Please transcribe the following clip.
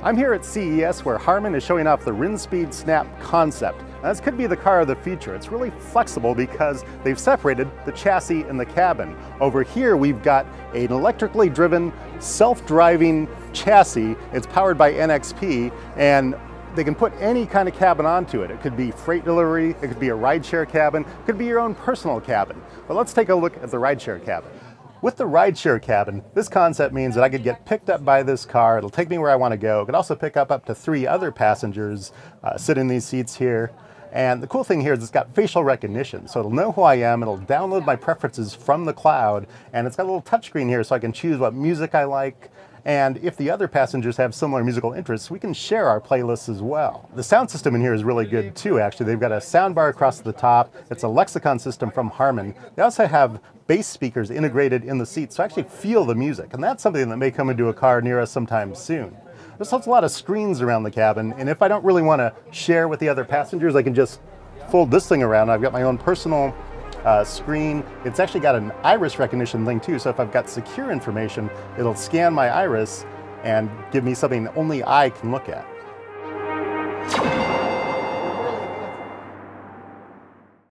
I'm here at CES where Harman is showing off the Rinspeed Snap concept. Now, this could be the car of the future. It's really flexible because they've separated the chassis and the cabin. Over here we've got an electrically driven, self-driving chassis. It's powered by NXP and they can put any kind of cabin onto it. It could be freight delivery, it could be a rideshare cabin, it could be your own personal cabin. But let's take a look at the rideshare cabin. With the rideshare cabin, this concept means that I could get picked up by this car. It'll take me where I want to go. It could also pick up up to three other passengers, uh, sit in these seats here. And the cool thing here is it's got facial recognition, so it'll know who I am, it'll download my preferences from the cloud, and it's got a little touchscreen here so I can choose what music I like, and if the other passengers have similar musical interests, we can share our playlists as well. The sound system in here is really good too, actually. They've got a sound bar across the top. It's a Lexicon system from Harman. They also have bass speakers integrated in the seats so I actually feel the music. And that's something that may come into a car near us sometime soon. There's a lot of screens around the cabin, and if I don't really want to share with the other passengers, I can just fold this thing around. I've got my own personal uh, screen. It's actually got an iris recognition thing too, so if I've got secure information, it'll scan my iris and give me something only I can look at.